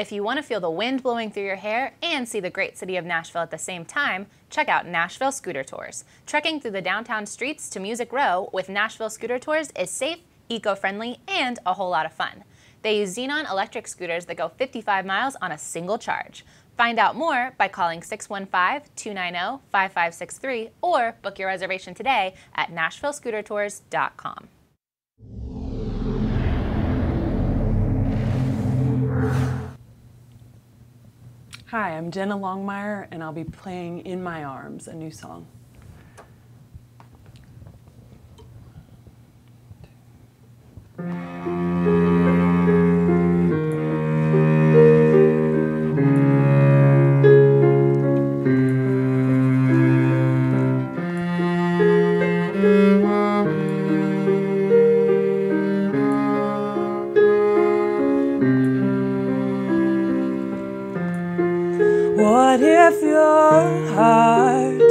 If you want to feel the wind blowing through your hair and see the great city of Nashville at the same time, check out Nashville Scooter Tours. Trekking through the downtown streets to Music Row with Nashville Scooter Tours is safe, eco-friendly, and a whole lot of fun. They use Xenon electric scooters that go 55 miles on a single charge. Find out more by calling 615-290-5563 or book your reservation today at nashvillescootertours.com. Hi, I'm Jenna Longmire, and I'll be playing In My Arms, a new song. If your heart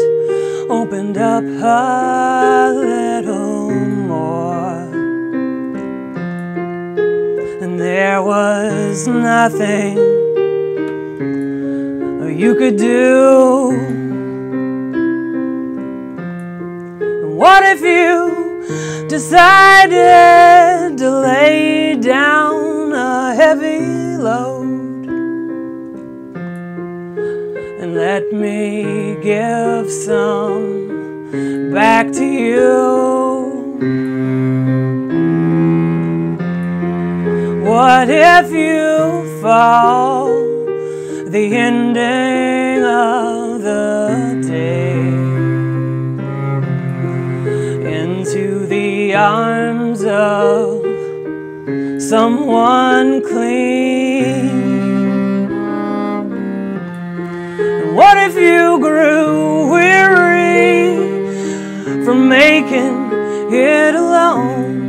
opened up a little more and there was nothing you could do? What if you decided to lay down let me give some back to you. What if you fall the ending of the day into the arms of someone clean? From making it alone?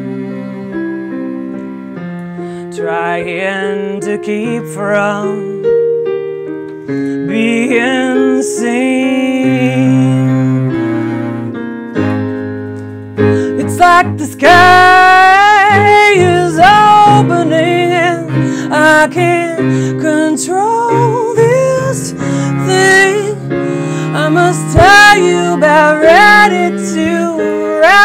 Trying to keep from being seen. It's like the sky is opening and I can't control this thing. I must tell you about ready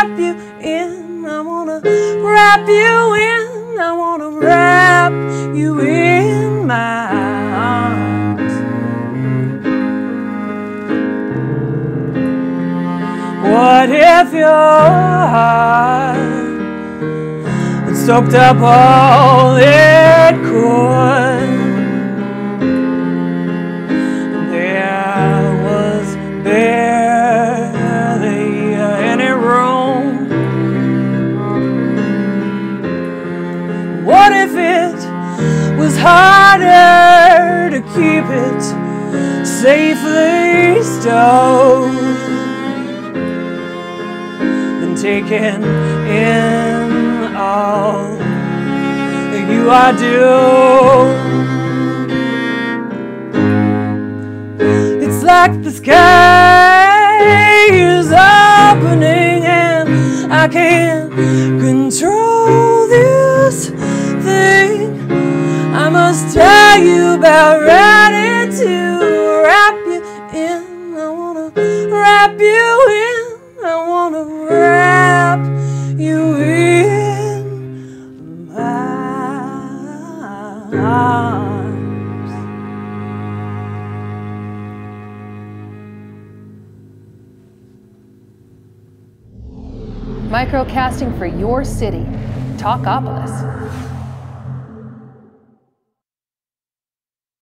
wrap you in. I wanna wrap you in. I wanna wrap you in my arms. What if your heart soaked up all it could? If it was harder to keep it safely stowed? than taking in all that you are due. It's like the sky tell you about ready to wrap you in. I wanna wrap you in. I wanna wrap you in my arms. Microcasting for your city. Talkapolis.